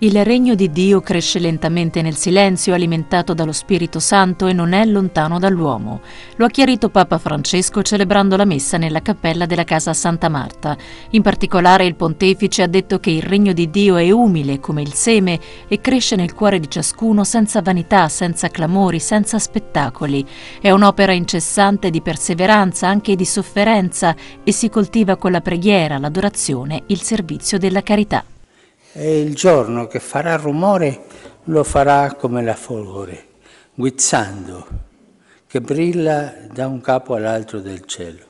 Il regno di Dio cresce lentamente nel silenzio, alimentato dallo Spirito Santo e non è lontano dall'uomo. Lo ha chiarito Papa Francesco celebrando la messa nella cappella della casa Santa Marta. In particolare il pontefice ha detto che il regno di Dio è umile come il seme e cresce nel cuore di ciascuno senza vanità, senza clamori, senza spettacoli. È un'opera incessante di perseveranza, anche di sofferenza e si coltiva con la preghiera, l'adorazione, il servizio della carità. E il giorno che farà rumore lo farà come la folgore, guizzando, che brilla da un capo all'altro del cielo.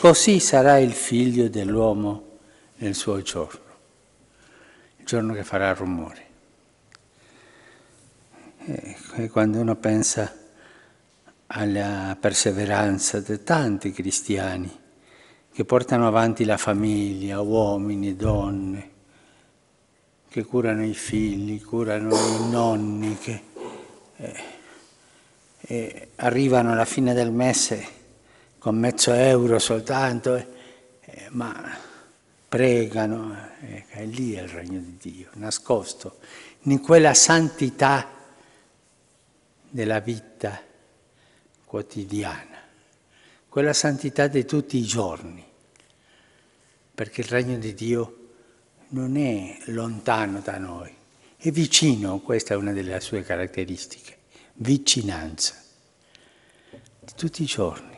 Così sarà il figlio dell'uomo nel suo giorno, il giorno che farà rumore. E quando uno pensa alla perseveranza di tanti cristiani che portano avanti la famiglia, uomini, donne, che curano i figli, curano i nonni, che eh, eh, arrivano alla fine del mese con mezzo euro soltanto, eh, ma pregano, eh, è lì è il regno di Dio, nascosto in quella santità della vita quotidiana, quella santità di tutti i giorni, perché il regno di Dio non è lontano da noi, è vicino, questa è una delle sue caratteristiche, vicinanza, di tutti i giorni.